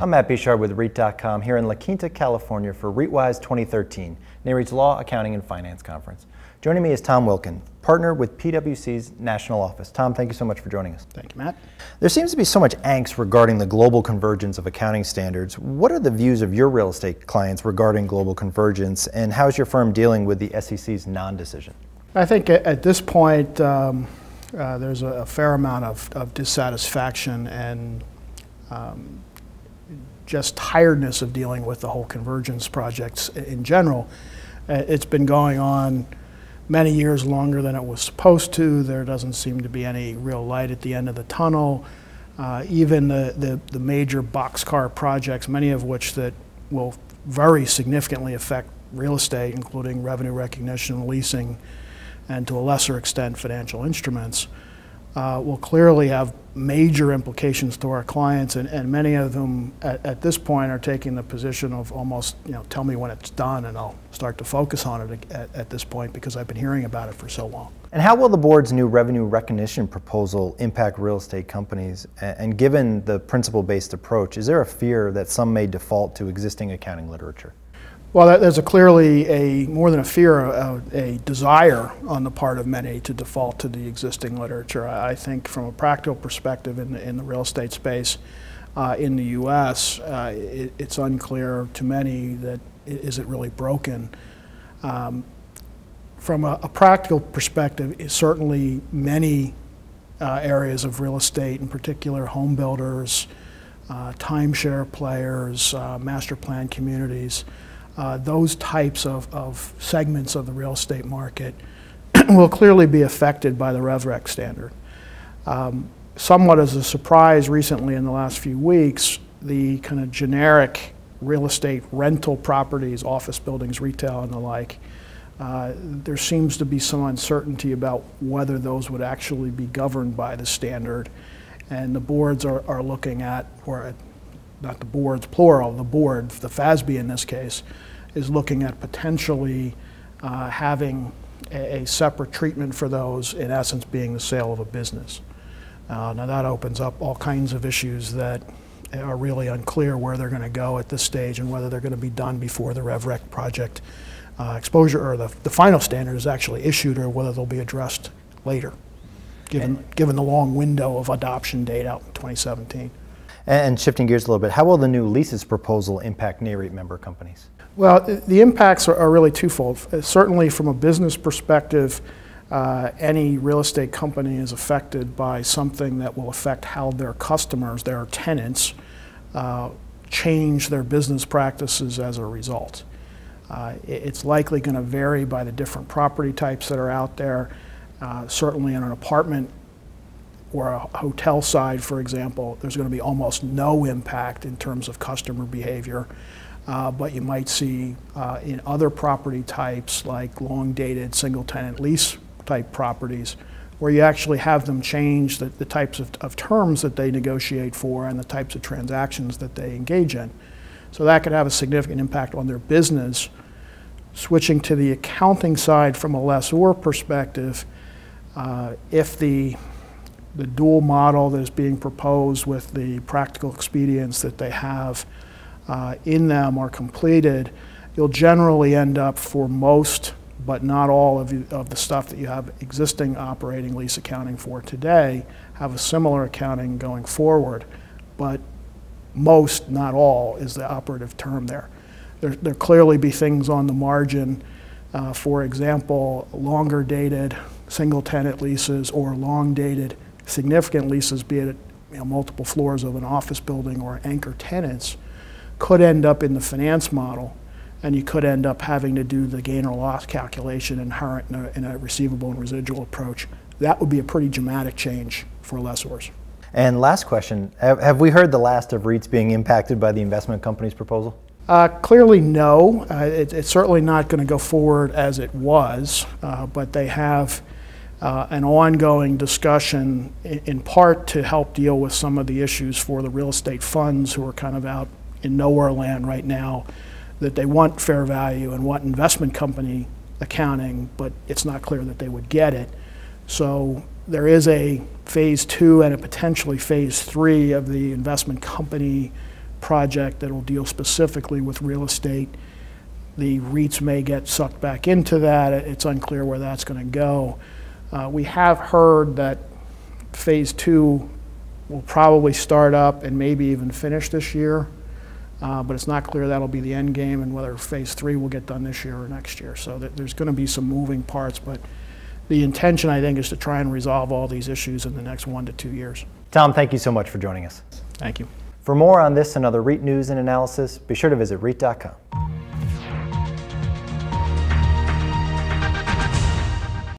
I'm Matt Bishard with REIT.com here in La Quinta, California for REITwise 2013, NAREIT's Law, Accounting, and Finance Conference. Joining me is Tom Wilkin, partner with PwC's National Office. Tom, thank you so much for joining us. Thank you, Matt. There seems to be so much angst regarding the global convergence of accounting standards. What are the views of your real estate clients regarding global convergence, and how is your firm dealing with the SEC's non decision? I think at this point, um, uh, there's a, fair amount of, of dissatisfaction and um, just tiredness of dealing with the whole convergence projects in general. Uh, it's been going on many years longer than it was supposed to. There doesn't seem to be any real light at the end of the tunnel. Uh, even the, the, the, major boxcar projects, many of which that will very significantly affect real estate, including revenue recognition, leasing, and to a lesser extent financial instruments, uh, will clearly have major implications to our clients, and, and many of them at, at, this point are taking the position of almost, you know, tell me when it's done, and I'll start to focus on it at, at this point because I've been hearing about it for so long. And how will the board's new revenue recognition proposal impact real estate companies? And given the principle based approach, is there a fear that some may default to existing accounting literature? Well, there's a clearly a more than a fear, a, a, desire on the part of many to default to the existing literature. I think, from a practical perspective, in the, in the real estate space uh, in the U.S., uh, it, it's unclear to many that is it really broken. Um, from a, a, practical perspective, certainly many uh, areas of real estate, in particular home builders, uh, timeshare players, uh, master plan communities those types of, of segments of the real estate market will clearly be affected by the RevRec standard. Um, somewhat as a surprise recently in the last few weeks, the kind of generic real estate rental properties, office buildings, retail, and the like, uh, there seems to be some uncertainty about whether those would actually be governed by the standard. And the boards are, are looking at, or not the boards, plural, the board, the FASB in this case, is looking at potentially uh, having a, a, separate treatment for those, in essence being the sale of a business. Uh, now that opens up all kinds of issues that are really unclear where they're going to go at this stage and whether they're going to be done before the RevRec project uh, exposure or the, the final standard is actually issued or whether they'll be addressed later, given, given the long window of adoption date out in 2017. And shifting gears a little bit, how will the new leases proposal impact NAREIT member companies? Well, the impacts are, really twofold. Uh, certainly, from a business perspective, uh, any real estate company is affected by something that will affect how their customers, their tenants, uh, change their business practices as a result. Uh, it's likely going to vary by the different property types that are out there. Uh, certainly, in an apartment or a hotel side, for example, there's going to be almost no impact in terms of customer behavior uh, but you might see uh, in other property types like long dated single tenant lease type properties where you actually have them change the, the types of, of, terms that they negotiate for and the types of transactions that they engage in. So that could have a significant impact on their business. Switching to the accounting side from a lessor perspective, uh, if the the dual model that is being proposed with the practical expedients that they have uh, in them are completed, you'll generally end up for most, but not all of, you, of the stuff that you have existing operating lease accounting for today, have a similar accounting going forward. But most, not all, is the operative term there. There, there clearly be things on the margin, uh, for example, longer dated single tenant leases or long dated significant leases, be it you know, multiple floors of an office building or anchor tenants, could end up in the finance model and you could end up having to do the gain or loss calculation inherent in a, in a receivable and residual approach. That would be a pretty dramatic change for lessors. And last question, have, have we heard the last of REITs being impacted by the investment company's proposal? Uh, clearly, no. Uh, it, it's certainly not going to go forward as it was, uh, but they have uh, an ongoing discussion in, in, part to help deal with some of the issues for the real estate funds who are kind of out in nowhere land right now that they want fair value and want investment company accounting, but it's not clear that they would get it. So there is a phase two and a potentially phase three of the investment company project that'll deal specifically with real estate. The REITs may get sucked back into that. It's unclear where that's going to go. Uh, We have heard that Phase Two will probably start up and maybe even finish this year, Uh, but it's not clear that'll be the end game and whether Phase Three will get done this year or next year. So there- there's going to be some moving parts, but the intention, I think, is to try and resolve all these issues in the next one to two years. Tom, thank you so much for joining us. Thank you. For more on this and other REIT news and analysis, be sure to visit REIT.com.